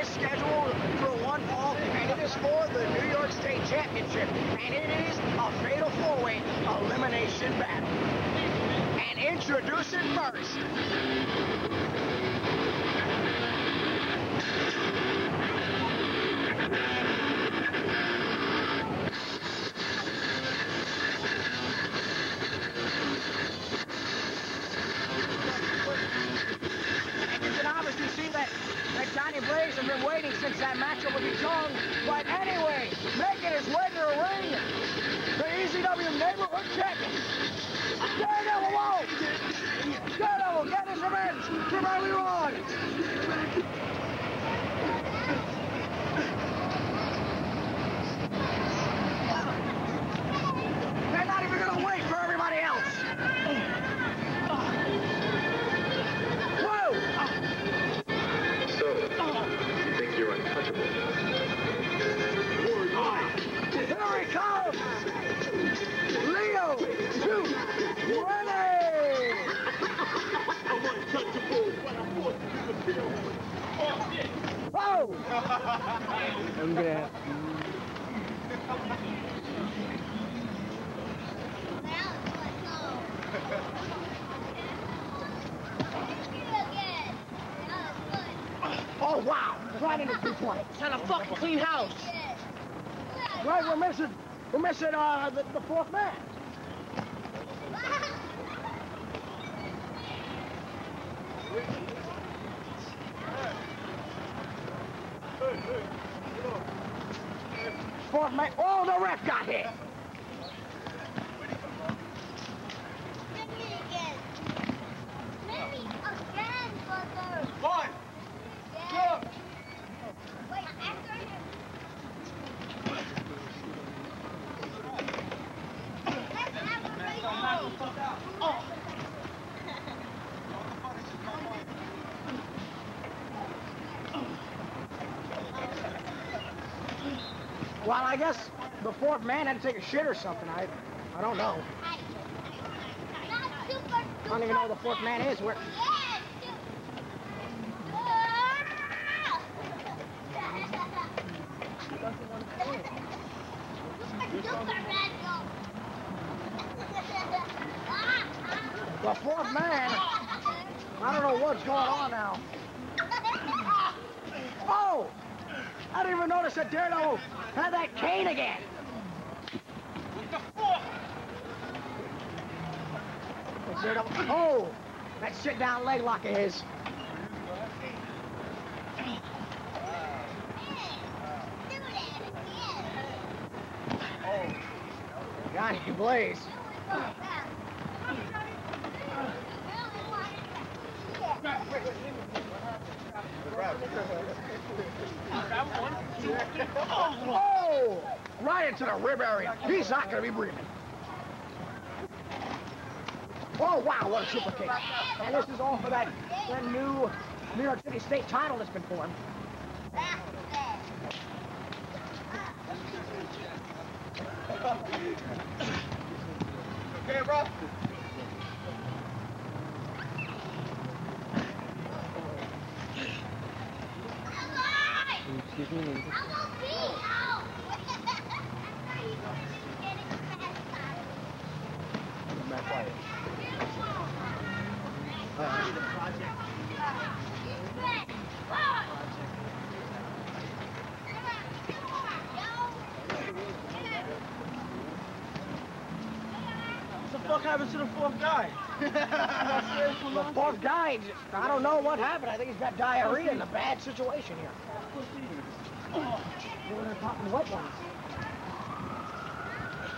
is scheduled for one fall, and it is for the New York State Championship, and it is a fatal four-way elimination battle. And introducing first. And you can obviously see that, that Johnny Blaze has been waiting since that matchup with each Young. But anyway, making his way to the ring, the ECW neighborhood champion. Daredevil won't! Daredevil get his revenge early on! They're Oh! I'm gonna. Oh wow! Right into 220. It's not a fucking clean house. Right, we're missing, we're missing uh, the, the fourth man. Fourth man. Oh, the ref got hit. One, two. Well, I guess the fourth man had to take a shit or something. I, I don't know. I don't even know who the fourth man is. Where? The fourth man. I don't know what's going on now. Oh! I didn't even notice that Daredevil had that cane again. What the Daredevil. Oh! That shit down leg lock of his. Johnny Blaze. Oh! Right into the rib area. He's not going to be breathing. Oh, wow, what a super kick. And this is all for that, that new New York City State title that's been formed. Okay, bro. Excuse me. Matt Quiet. What the fuck happened to the fourth guy? The fourth guy, I don't know what happened. I think he's got diarrhea in a bad situation here. One of the popping wet ones.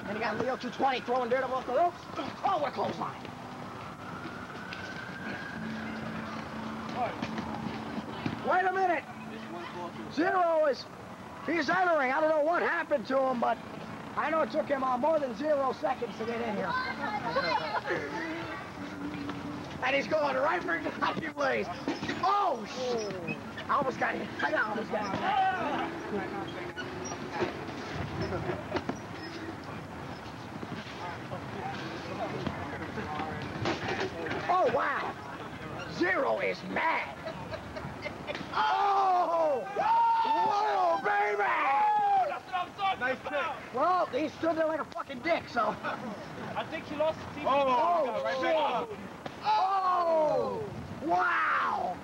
And you got Leo 220 throwing Daredevil off the ropes. Oh, what a clothesline. Wait a minute. Zero is, he's entering. I don't know what happened to him, but I know it took him uh, more than zero seconds to get in here. and he's going right for Kentucky Blaze. Oh, shit. I almost got him. I almost got him. Oh, wow. Zero is mad. Oh! Whoa, baby! That's what I'm talking nice about. Pick. Well, he stood there like a fucking dick, so... I think he lost the TV. Oh, oh, right shit back. Oh! Wow!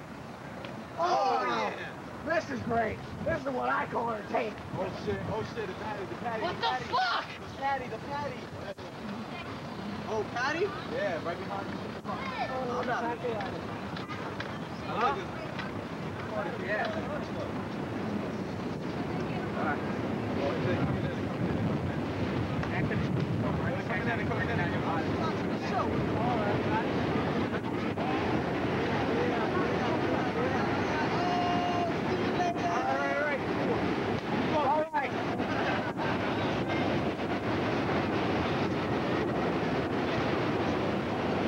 Oh, This is great. This is what I call entertainment. Oh shit, oh shit, the patty, the patty. What the the patty. fuck? The patty, the patty. Oh, patty? Yeah, right behind you. Oh, I'm not. I like this. Yeah. Alright. All right.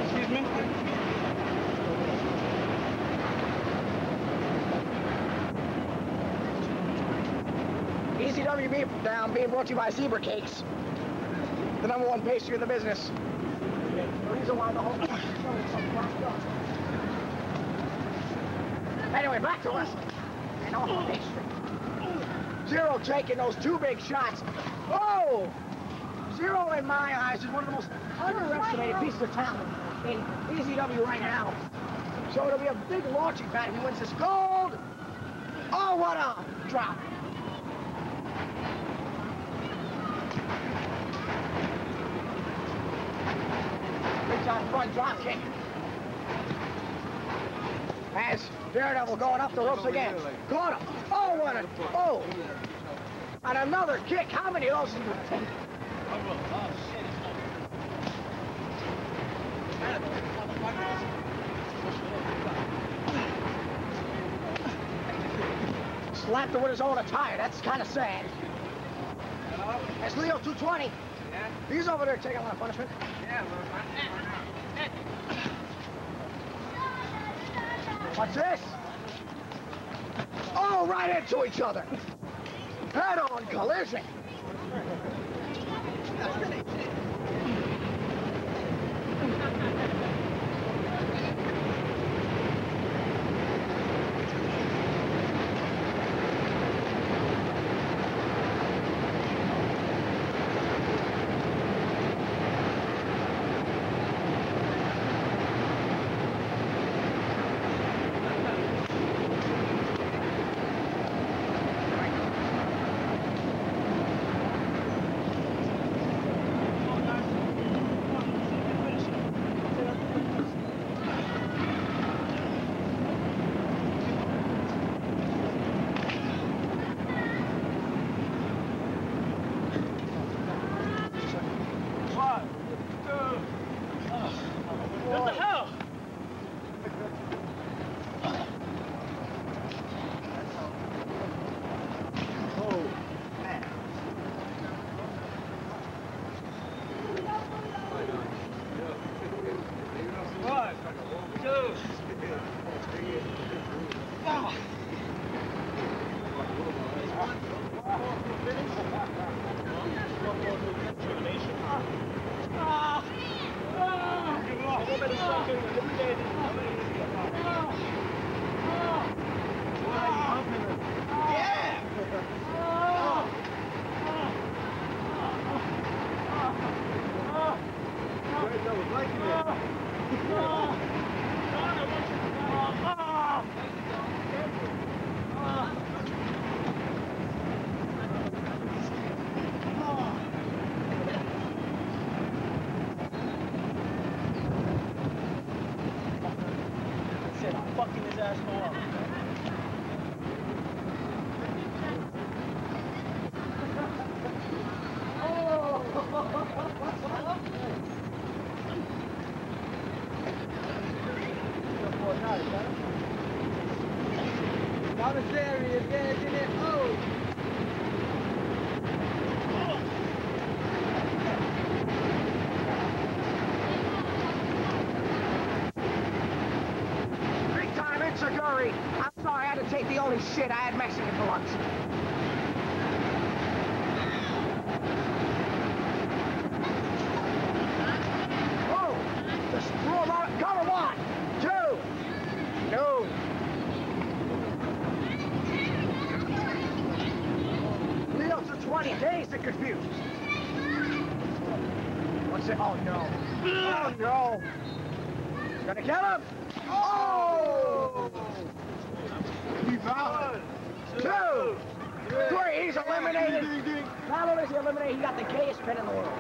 Excuse me? ECW beef down being brought to you by Zebra Cakes. The number one pastry in the business. The reason why the whole. Anyway, back to wrestling. And also pastry. Zero taking those two big shots. Oh! Zero, in my eyes, is one of the most underestimated pieces of talent in ECW right now. So it'll be a big launching pad if he wins this gold. Oh, what a drop. Front drop kick. Daredevil going up the ropes again. Caught him. Oh, what a... Oh. And another kick. How many of those? Slapped her with his own attire. That's kind of sad. That's Leo 220. He's over there taking a lot of punishment. What's this? Oh, right into each other. Head-on collision. Oh! I'm sorry, I had to take the only shit. I had Mexican for lunch. Oh, the screw of our cover one, two, no. Leo to 20 days and confused. Is it? Oh, no. Oh, no. Gonna kill him. Oh! One, Two. Three. He's eliminated. Not only is he eliminated, he got the gayest pin in the world.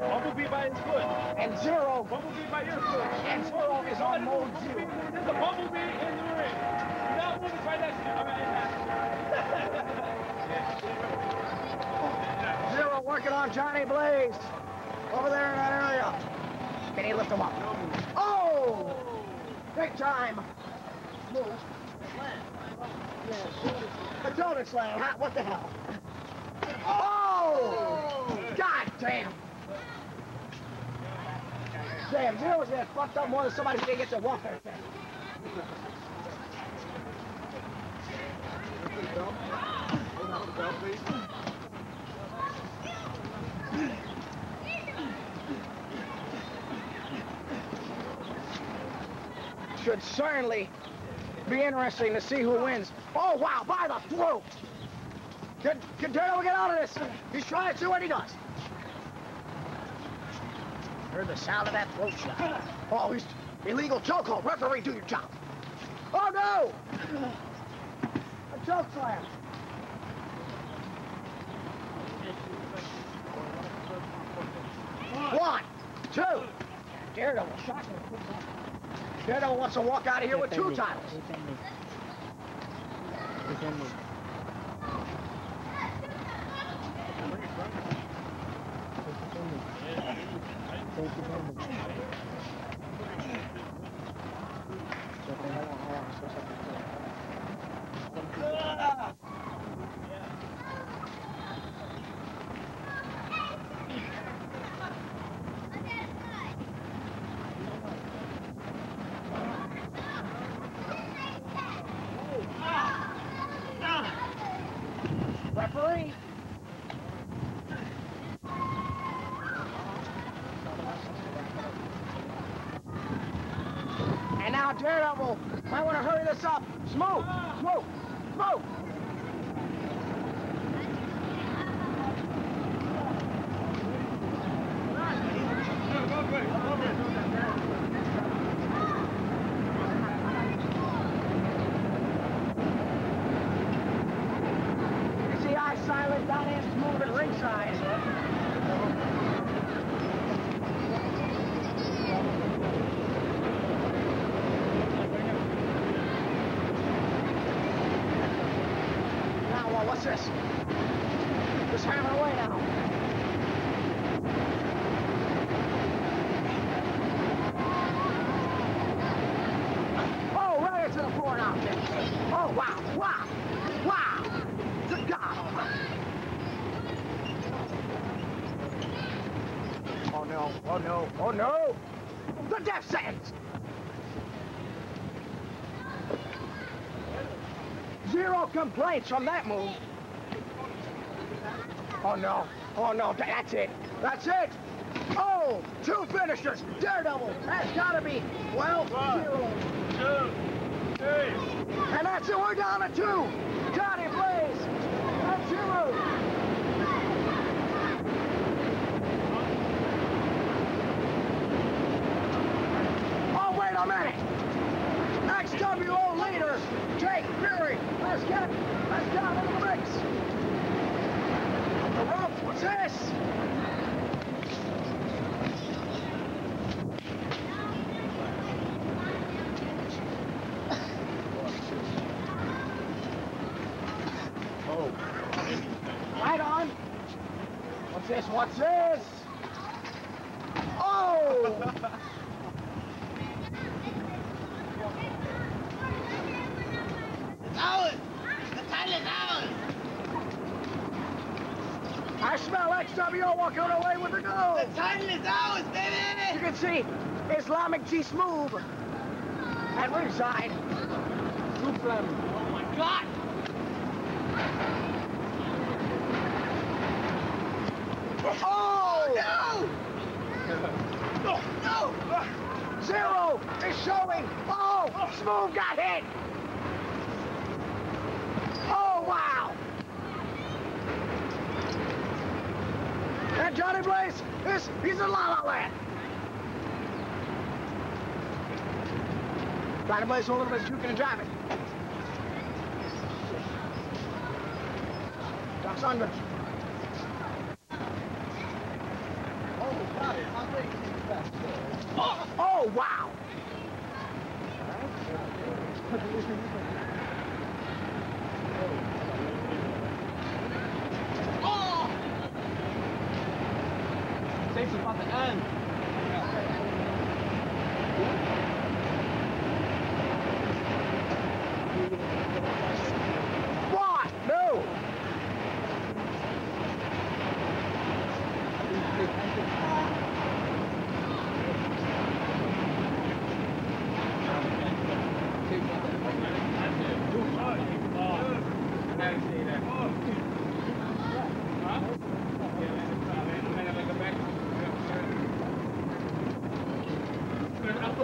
Bumblebee by his foot. And zero. Bumblebee by your foot. And zero is on mode zero. There's a bumblebee in the ring. One is right next to you. Mean, Zero working on Johnny Blaze. Over there in that area. Can he lift him up? Oh! Big time. Move. The donut slam. huh? What the hell? Oh! God damn. Damn, Zero's getting fucked up more than somebody who didn't get their welfare check. Should certainly be interesting to see who wins. Oh, wow, by the throat. Can, can get out of this? He's trying to, and he does. Heard the sound of that throat shot. Oh, he's illegal chokehold. Referee, do your job. Oh, no! A choke slam. One, two. Daredevil, shocking. Daredevil wants to walk out of here with two titles. Referee. Daredevil might want to hurry this up. Smooth, smooth, smooth. You see I silent, down and smooth at ringside. What's this? Just hammering away now. Oh, right into the now, Jim. Oh, wow, wow, wow. Good God. Oh, no, oh, no, oh, no. The death sentence. Zero complaints from that move. Oh, no. Oh, no. That's it. That's it. Oh, two finishers. Daredevil. That's got to be, well, zero. two, three. And that's it. We're down to two. Johnny Blaze. And zero. Oh, wait a minute. XWO leader, Jake Fury. Let's get, let's get him in the mix. The ropes, what's this? Oh. Right on. What's this? What's this? Oh! Ours! The title is ours! I smell XWO walking away with the gold. The title is ours, baby! You can see Islamic G Smooth at ringside. Suplam. Oh my god! Oh! oh no! Oh, no! Zero is showing. Oh, Smooth got hit. Oh, wow. Johnny Blaze is, he's in La La Land. Johnny Blaze a little bit juking and driving. Doc's under. Oh, got it. I'm ready to see the best. Oh, oh wow. Oh! Safety's about to end. What? No.